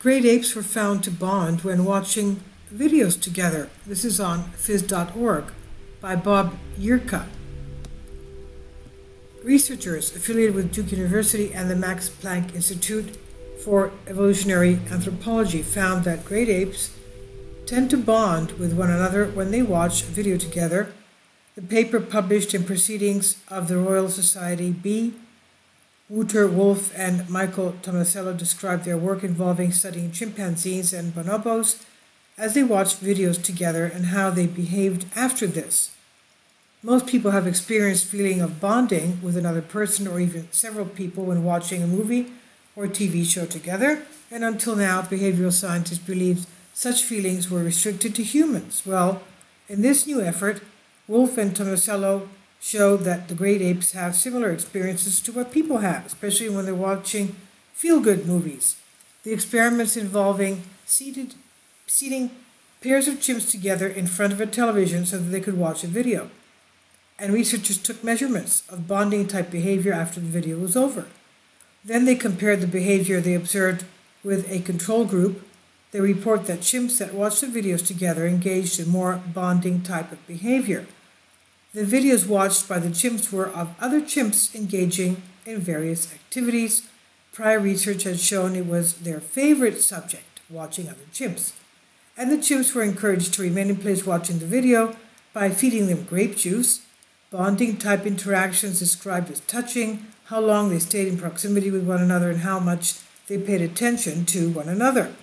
great apes were found to bond when watching videos together. This is on phys.org by Bob Yirka. Researchers affiliated with Duke University and the Max Planck Institute for Evolutionary Anthropology found that great apes tend to bond with one another when they watch video together. The paper published in Proceedings of the Royal Society B Wouter Wolf and Michael Tomasello described their work involving studying chimpanzees and bonobos as they watched videos together and how they behaved after this. Most people have experienced feeling of bonding with another person or even several people when watching a movie or TV show together, and until now, behavioral scientists believed such feelings were restricted to humans. Well, in this new effort, Wolf and Tomasello show that the great apes have similar experiences to what people have, especially when they're watching feel good movies. The experiments involving seated, seating pairs of chimps together in front of a television so that they could watch a video. And researchers took measurements of bonding type behavior after the video was over. Then they compared the behavior they observed with a control group. They report that chimps that watched the videos together engaged in more bonding type of behavior. The videos watched by the chimps were of other chimps engaging in various activities. Prior research had shown it was their favorite subject, watching other chimps. And the chimps were encouraged to remain in place watching the video by feeding them grape juice. Bonding type interactions described as touching, how long they stayed in proximity with one another, and how much they paid attention to one another.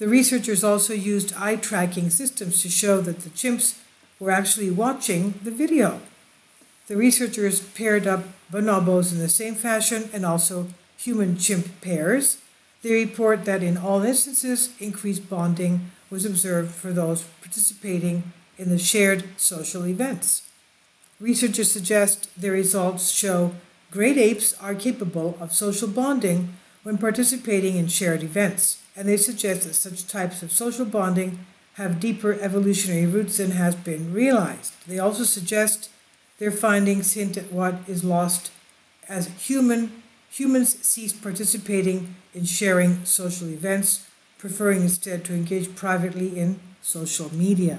The researchers also used eye tracking systems to show that the chimps were actually watching the video. The researchers paired up bonobos in the same fashion and also human chimp pairs. They report that in all instances, increased bonding was observed for those participating in the shared social events. Researchers suggest their results show great apes are capable of social bonding when participating in shared events, and they suggest that such types of social bonding have deeper evolutionary roots than has been realized. They also suggest their findings hint at what is lost as human humans cease participating in sharing social events, preferring instead to engage privately in social media.